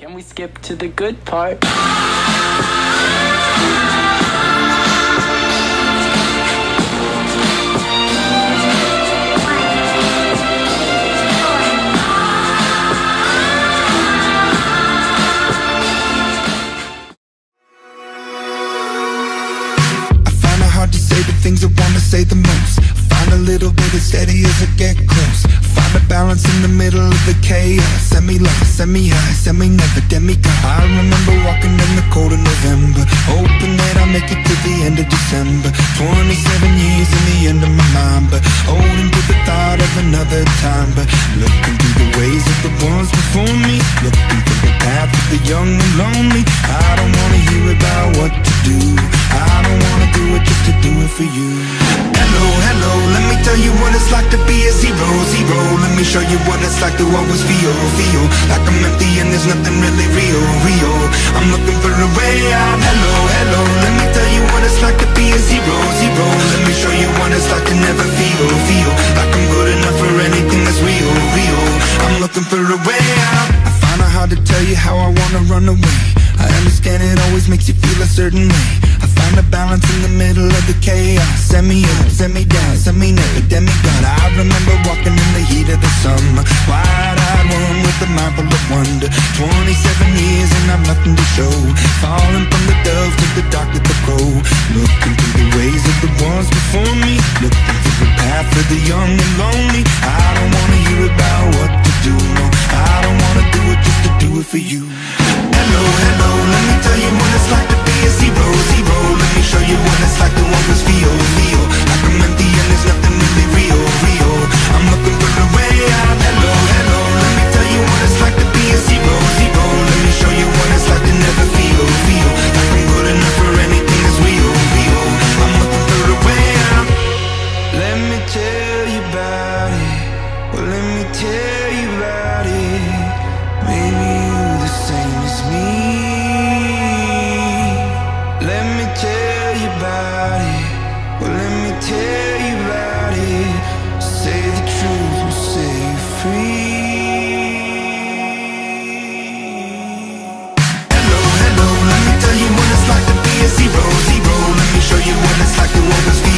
Can we skip to the good part? I find it hard to say the things I wanna say the most. Find a little bit of steady as I get close. Find a balance in the middle of the chaos. Semi low, semi high, semi never demigod. I remember walking in the cold of November, hoping that I'll make it to the end of December. 27 years in the end of my mind, but holding to the thought of another time. But looking through the ways of the ones before me, looking for the path of the young and lonely. I don't wanna hear about what to do. I don't wanna do it just to do it for you. Hello, hello, let me tell you what it's like to be a zero, zero. Me show you what it's like to always feel, feel like I'm empty and there's nothing really real, real. I'm looking for a way out. Hello, I wanna run away. I understand it always makes you feel a certain way. I find a balance in the middle of the chaos. Send me up, send me down, send me never demigod. I remember walking in the heat of the summer, wide-eyed one with a mind full of wonder. 27 years and I've nothing to show. Falling from the dove to the dark to the crow. Looking through the ways of the ones before me. Looking for the path of the young and lonely. tell you about it. Maybe you're the same as me. Let me tell you about it. Well, let me tell you about it. Say the truth will set you free. Hello, hello, let me tell you what it's like to be a zero, zero. Let me show you what it's like to always